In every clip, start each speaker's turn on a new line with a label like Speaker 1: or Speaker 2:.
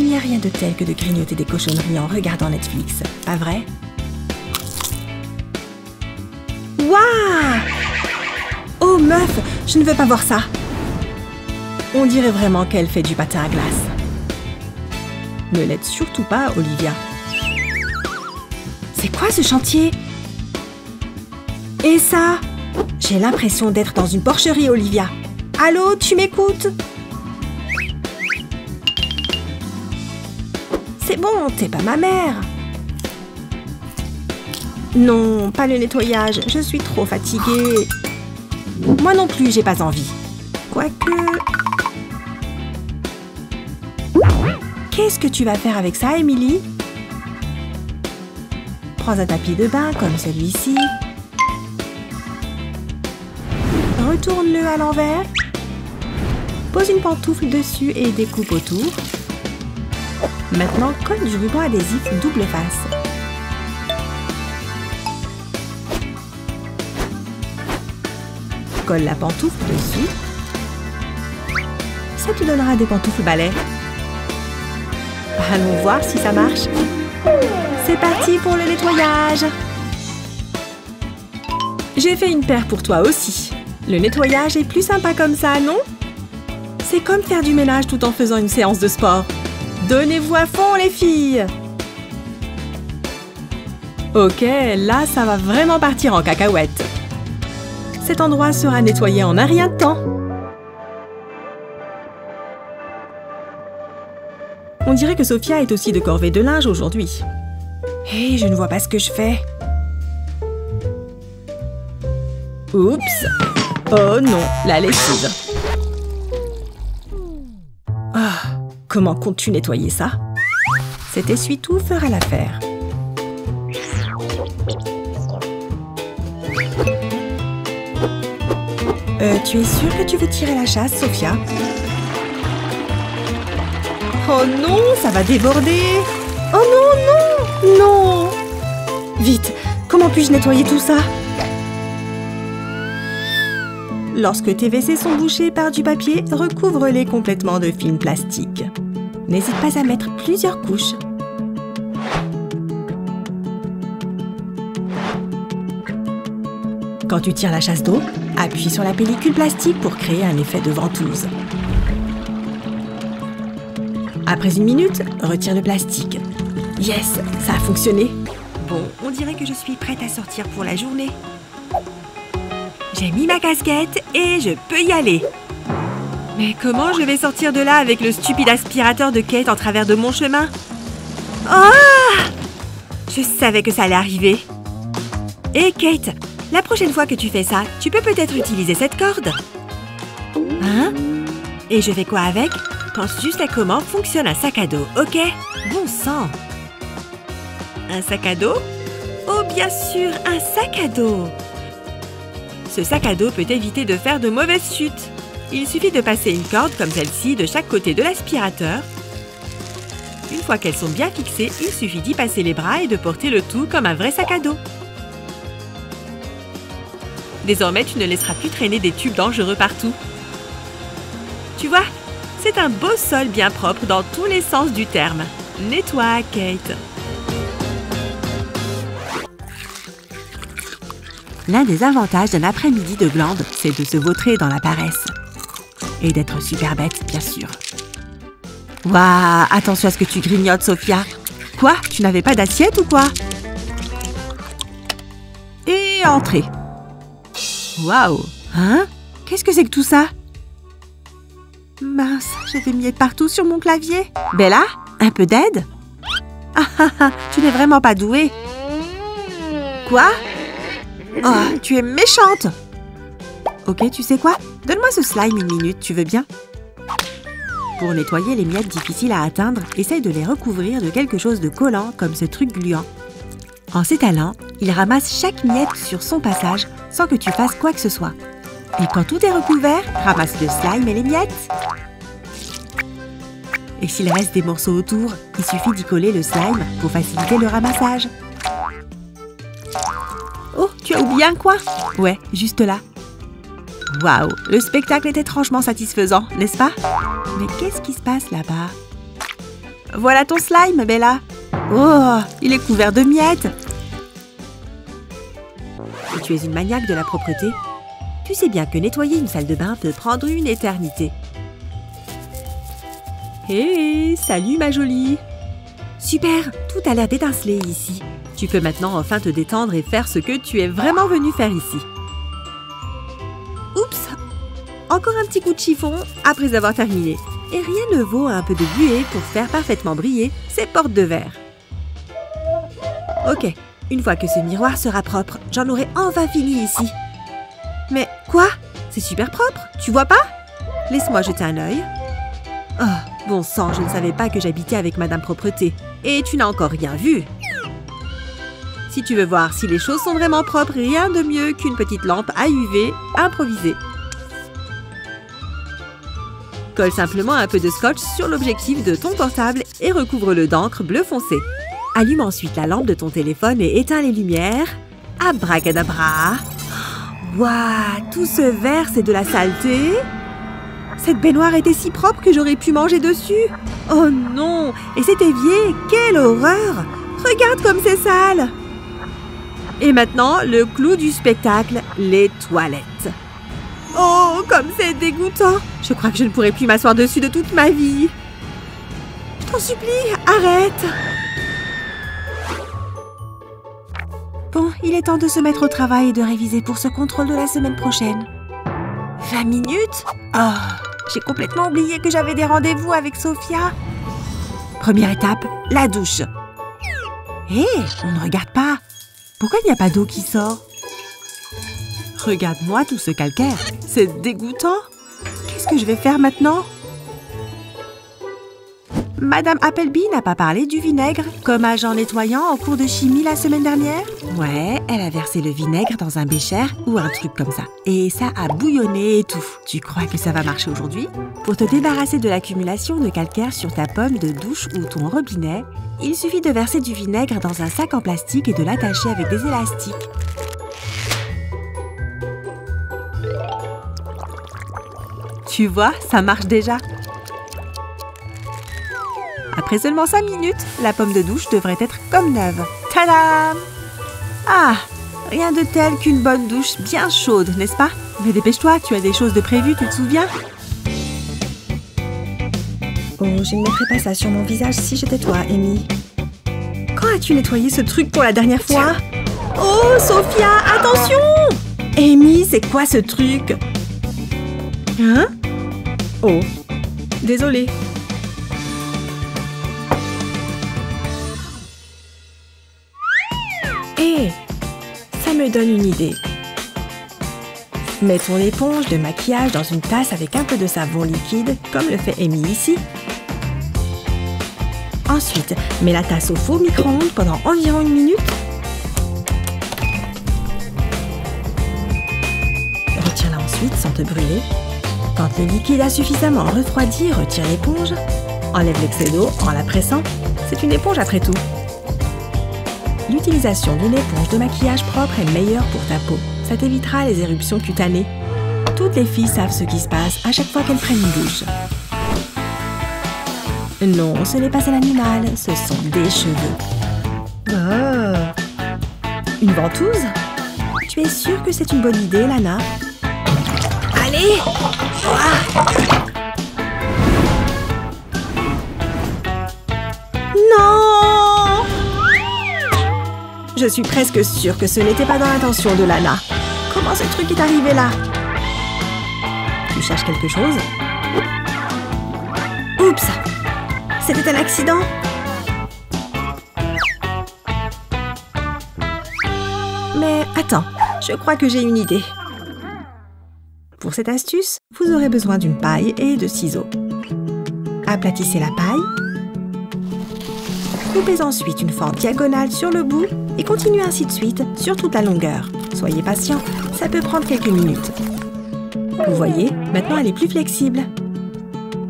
Speaker 1: Il n'y a rien de tel que de grignoter des cochonneries en regardant Netflix, pas vrai? Waouh Oh meuf, je ne veux pas voir ça. On dirait vraiment qu'elle fait du patin à glace. Ne l'aide surtout pas, Olivia. C'est quoi ce chantier? Et ça? J'ai l'impression d'être dans une porcherie, Olivia. Allô, tu m'écoutes? C'est bon, t'es pas ma mère. Non, pas le nettoyage, je suis trop fatiguée. Moi non plus, j'ai pas envie. Quoique... Qu'est-ce que tu vas faire avec ça, Émilie? Prends un tapis de bain comme celui-ci. Retourne-le à l'envers. Pose une pantoufle dessus et découpe autour. Maintenant, colle du ruban adhésif double face. Colle la pantoufle dessus. Ça te donnera des pantoufles balais. Allons voir si ça marche. C'est parti pour le nettoyage J'ai fait une paire pour toi aussi. Le nettoyage est plus sympa comme ça, non? C'est comme faire du ménage tout en faisant une séance de sport. Donnez-vous à fond, les filles Ok, là, ça va vraiment partir en cacahuète. Cet endroit sera nettoyé en un rien de temps. On dirait que Sophia est aussi de corvée de linge aujourd'hui. Hé, je ne vois pas ce que je fais. Oups Oh non, la lessive. Comment comptes-tu nettoyer ça? Cet essuie-tout fera l'affaire. Euh, tu es sûre que tu veux tirer la chasse, Sophia? Oh non, ça va déborder. Oh non, non Non. Vite, comment puis-je nettoyer tout ça? Lorsque tes WC sont bouchés par du papier, recouvre-les complètement de film plastique. N'hésite pas à mettre plusieurs couches. Quand tu tires la chasse d'eau, appuie sur la pellicule plastique pour créer un effet de ventouse. Après une minute, retire le plastique. Yes, ça a fonctionné. Bon, on dirait que je suis prête à sortir pour la journée. J'ai mis ma casquette et je peux y aller. Mais comment je vais sortir de là avec le stupide aspirateur de Kate en travers de mon chemin Ah Je savais que ça allait arriver. Hé Kate, la prochaine fois que tu fais ça, tu peux peut-être utiliser cette corde. Hein Et je fais quoi avec? Pense juste à comment fonctionne un sac à dos, ok? Bon sang Un sac à dos? Oh bien sûr, un sac à dos Ce sac à dos peut éviter de faire de mauvaises chutes. Il suffit de passer une corde comme celle-ci de chaque côté de l'aspirateur. Une fois qu'elles sont bien fixées, il suffit d'y passer les bras et de porter le tout comme un vrai sac à dos. Désormais, tu ne laisseras plus traîner des tubes dangereux partout. Tu vois, c'est un beau sol bien propre dans tous les sens du terme. Nettoie, Kate. L'un des avantages d'un après-midi de glande, c'est de se vautrer dans la paresse. Et d'être super bête, bien sûr. Waouh, attention à ce que tu grignotes, Sophia. Quoi? Tu n'avais pas d'assiette ou quoi? Et entrée. Waouh Hein? Qu'est-ce que c'est que tout ça? Mince, j'ai des miettes partout sur mon clavier. Bella? Un peu d'aide? Ah ah ah, tu n'es vraiment pas douée. Quoi? Oh, tu es méchante Ok, tu sais quoi? Donne-moi ce slime une minute, tu veux bien? Pour nettoyer les miettes difficiles à atteindre, essaye de les recouvrir de quelque chose de collant comme ce truc gluant. En s'étalant, il ramasse chaque miette sur son passage sans que tu fasses quoi que ce soit. Et quand tout est recouvert, ramasse le slime et les miettes. Et s'il reste des morceaux autour, il suffit d'y coller le slime pour faciliter le ramassage. Oh, tu as oublié un coin? Ouais, juste là. Waouh, le spectacle est étrangement satisfaisant, n'est-ce pas? Mais qu'est-ce qui se passe là-bas? Voilà ton slime, Bella. Oh, il est couvert de miettes. Et tu es une maniaque de la propreté Tu sais bien que nettoyer une salle de bain peut prendre une éternité. Hé, salut ma jolie Super, tout a l'air d'étinceler ici. Tu peux maintenant enfin te détendre et faire ce que tu es vraiment venu faire ici. Encore un petit coup de chiffon après avoir terminé. Et rien ne vaut un peu de buée pour faire parfaitement briller ces portes de verre. Ok, une fois que ce miroir sera propre, j'en aurai enfin fini ici. Mais quoi? C'est super propre, tu vois pas? Laisse-moi jeter un œil. Oh, bon sang, je ne savais pas que j'habitais avec Madame Propreté. Et tu n'as encore rien vu. Si tu veux voir si les choses sont vraiment propres, rien de mieux qu'une petite lampe à UV improvisée. Colle simplement un peu de scotch sur l'objectif de ton portable et recouvre-le d'encre bleu foncé. Allume ensuite la lampe de ton téléphone et éteins les lumières. Abracadabra! Waouh! Tout ce verre, c'est de la saleté! Cette baignoire était si propre que j'aurais pu manger dessus! Oh non! Et cet évier Quelle horreur! Regarde comme c'est sale! Et maintenant, le clou du spectacle, les toilettes. Oh, comme c'est dégoûtant Je crois que je ne pourrai plus m'asseoir dessus de toute ma vie. Je t'en supplie, arrête Bon, il est temps de se mettre au travail et de réviser pour ce contrôle de la semaine prochaine. 20 minutes? Oh, j'ai complètement oublié que j'avais des rendez-vous avec Sophia. Première étape, la douche. Hé, on ne regarde pas. Pourquoi il n'y a pas d'eau qui sort? Regarde-moi tout ce calcaire. C'est dégoûtant. Qu'est-ce que je vais faire maintenant? Madame Appleby n'a pas parlé du vinaigre comme agent nettoyant en cours de chimie la semaine dernière? Ouais, elle a versé le vinaigre dans un bécher ou un truc comme ça. Et ça a bouillonné et tout. Tu crois que ça va marcher aujourd'hui? Pour te débarrasser de l'accumulation de calcaire sur ta pomme de douche ou ton robinet, il suffit de verser du vinaigre dans un sac en plastique et de l'attacher avec des élastiques. Tu vois, ça marche déjà. Après seulement 5 minutes, la pomme de douche devrait être comme neuve. Tadam! Ah Rien de tel qu'une bonne douche bien chaude, n'est-ce pas? Mais dépêche-toi, tu as des choses de prévues, tu te souviens? Oh, je ne mettrais pas ça sur mon visage si j'étais toi, Amy. Quand as-tu nettoyé ce truc pour la dernière fois? Oh, Sophia, attention! Amy, c'est quoi ce truc? Hein? Oh, désolée. Hé, ça me donne une idée. Mets ton éponge de maquillage dans une tasse avec un peu de savon liquide, comme le fait Amy ici. Ensuite, mets la tasse au faux micro-ondes pendant environ une minute. Retire-la ensuite sans te brûler. Quand le liquide a suffisamment refroidi, retire l'éponge. Enlève l'excès d'eau en la pressant. C'est une éponge après tout. L'utilisation d'une éponge de maquillage propre est meilleure pour ta peau. Ça t'évitera les éruptions cutanées. Toutes les filles savent ce qui se passe à chaque fois qu'elles prennent une douche. Non, ce n'est pas un animal, ce sont des cheveux. Oh Une ventouse? Tu es sûre que c'est une bonne idée, Lana? Allez Non. Je suis presque sûre que ce n'était pas dans l'intention de Lana. Comment ce truc est arrivé là? Tu cherches quelque chose? Oups! C'était un accident. Mais attends, je crois que j'ai une idée. Pour cette astuce, vous aurez besoin d'une paille et de ciseaux. Aplatissez la paille. Coupez ensuite une fente diagonale sur le bout et continuez ainsi de suite sur toute la longueur. Soyez patient, ça peut prendre quelques minutes. Vous voyez, maintenant elle est plus flexible.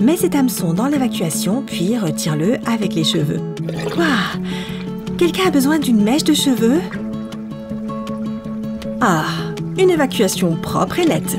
Speaker 1: Mets cet hameçon dans l'évacuation, puis retire-le avec les cheveux. Waouh Quelqu'un a besoin d'une mèche de cheveux? Ah, une évacuation propre et nette.